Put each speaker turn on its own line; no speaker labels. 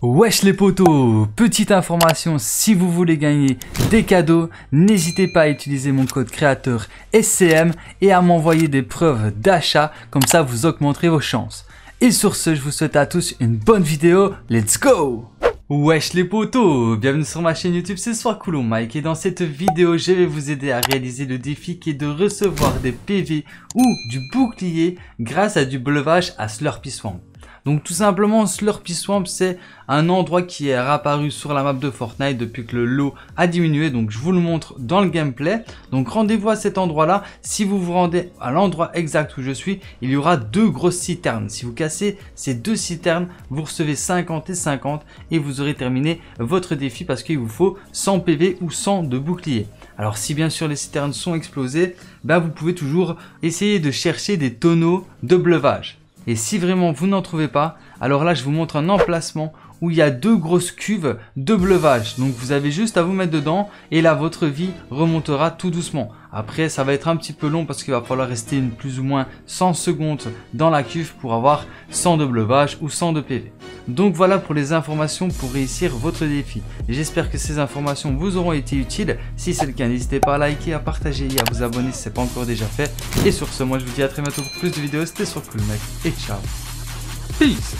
Wesh les potos Petite information, si vous voulez gagner des cadeaux, n'hésitez pas à utiliser mon code créateur SCM et à m'envoyer des preuves d'achat, comme ça vous augmenterez vos chances. Et sur ce, je vous souhaite à tous une bonne vidéo, let's go Wesh les potos Bienvenue sur ma chaîne YouTube, c'est Coulon Mike et dans cette vidéo, je vais vous aider à réaliser le défi qui est de recevoir des PV ou du bouclier grâce à du bleuvage à Slurpee Swamp. Donc tout simplement, Slurpee Swamp, c'est un endroit qui est apparu sur la map de Fortnite depuis que le lot a diminué. Donc je vous le montre dans le gameplay. Donc rendez-vous à cet endroit-là. Si vous vous rendez à l'endroit exact où je suis, il y aura deux grosses citernes. Si vous cassez ces deux citernes, vous recevez 50 et 50 et vous aurez terminé votre défi parce qu'il vous faut 100 PV ou 100 de bouclier. Alors si bien sûr les citernes sont explosées, ben vous pouvez toujours essayer de chercher des tonneaux de bleuvage. Et si vraiment vous n'en trouvez pas, alors là je vous montre un emplacement où il y a deux grosses cuves de bleuvage. Donc vous avez juste à vous mettre dedans et là votre vie remontera tout doucement. Après ça va être un petit peu long parce qu'il va falloir rester une plus ou moins 100 secondes dans la cuve pour avoir 100 de bleuvage ou 100 de PV. Donc voilà pour les informations pour réussir votre défi. J'espère que ces informations vous auront été utiles. Si c'est le cas, n'hésitez pas à liker, à partager et à vous abonner si ce n'est pas encore déjà fait. Et sur ce, moi je vous dis à très bientôt pour plus de vidéos. C'était sur Cool Mec et ciao. Peace